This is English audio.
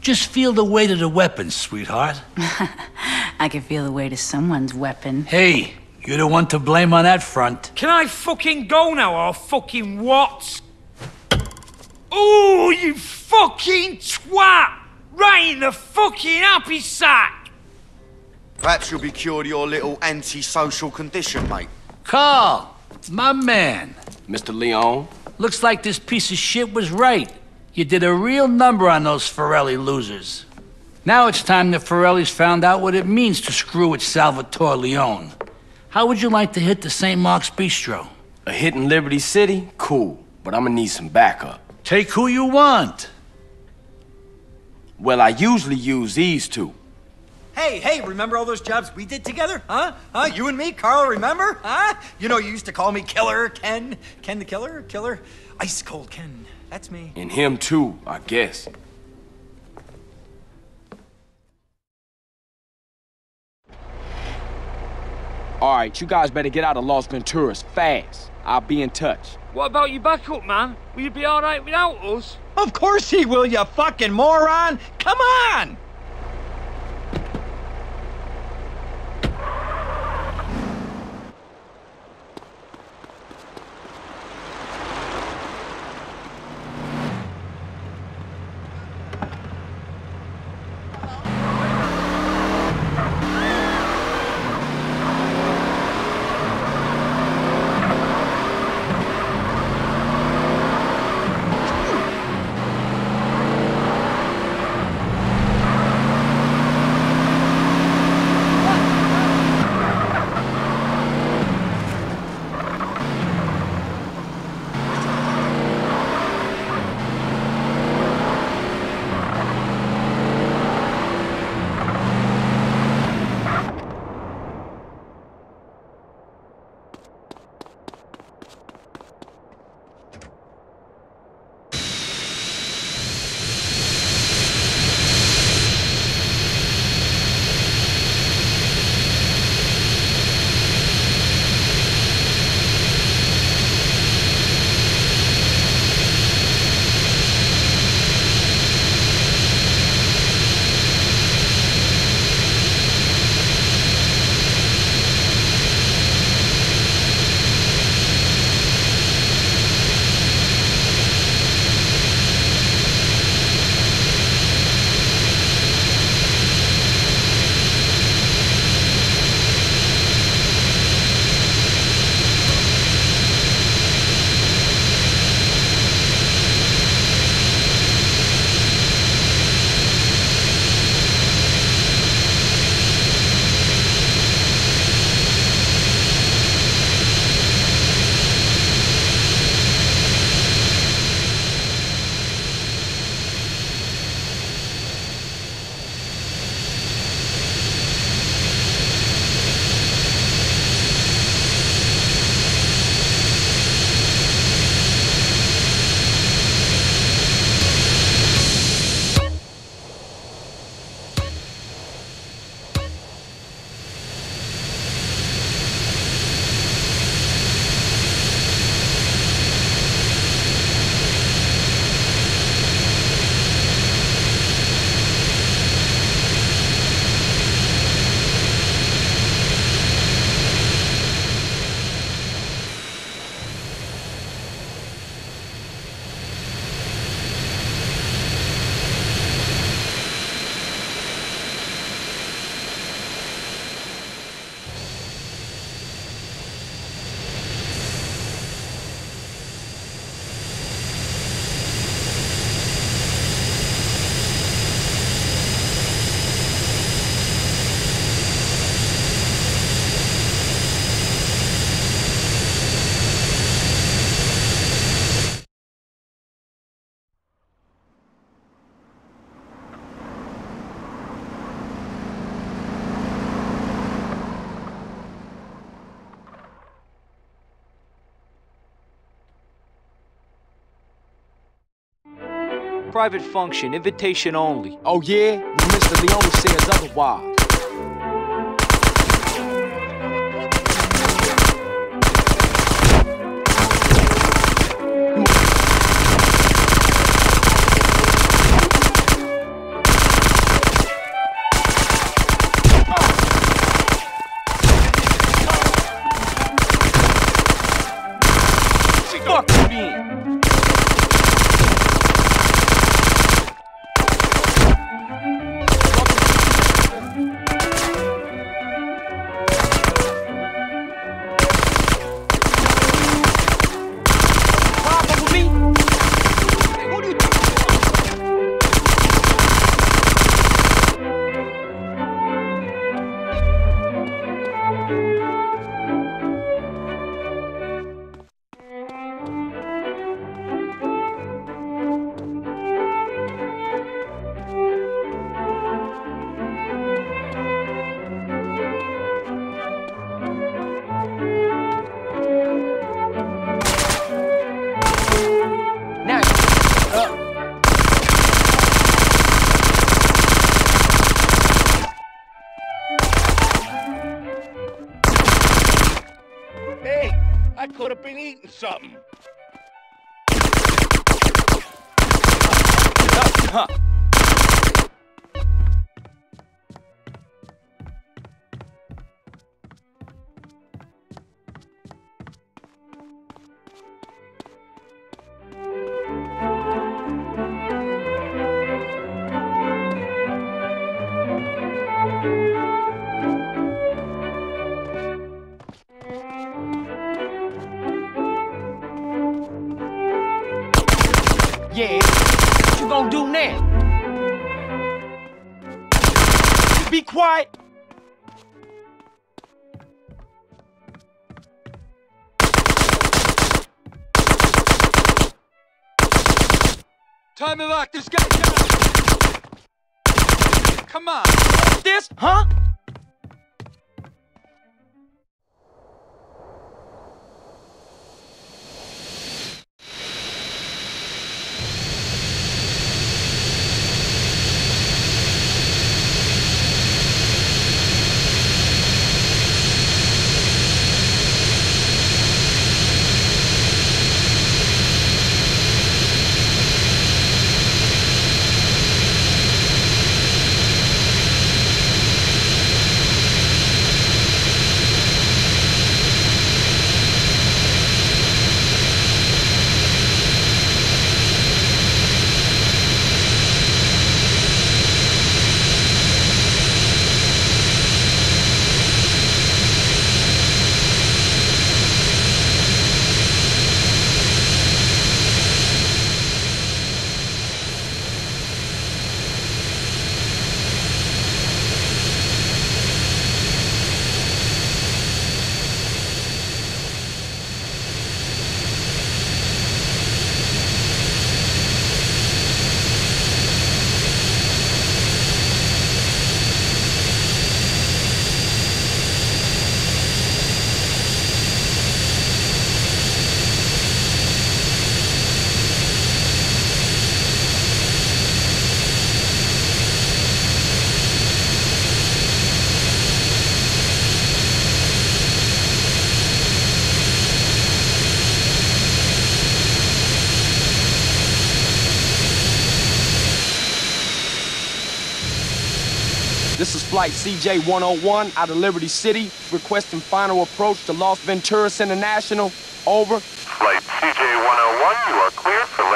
Just feel the weight of the weapon, sweetheart. I can feel the weight of someone's weapon. Hey, you're the one to blame on that front. Can I fucking go now or fucking what? Ooh, you fucking twat! Right in the fucking happy sack! Perhaps you'll be cured of your little antisocial condition, mate. Carl, my man. Mr. Leone? Looks like this piece of shit was right. You did a real number on those Forelli losers. Now it's time the Forellis found out what it means to screw with Salvatore Leone. How would you like to hit the St. Mark's Bistro? A hit in Liberty City? Cool, but I'm gonna need some backup. Take who you want. Well, I usually use these two. Hey, hey, remember all those jobs we did together? Huh? Huh? You and me, Carl, remember? Huh? You know, you used to call me Killer Ken. Ken the Killer? Killer? Ice Cold Ken. That's me. And him too, I guess. All right, you guys better get out of Las Venturas fast. I'll be in touch. What about your backup, man? Will you be alright without us? Of course he will, you fucking moron! Come on! Private function, invitation only. Oh yeah? Mr. Leone says otherwise. I could have been eating something. Yeah, what you gonna do now? Be quiet. Time to lock this guy down. Come on. This, huh? This is Flight CJ 101 out of Liberty City, requesting final approach to Las Venturas International. Over. Flight CJ-101, you are clear for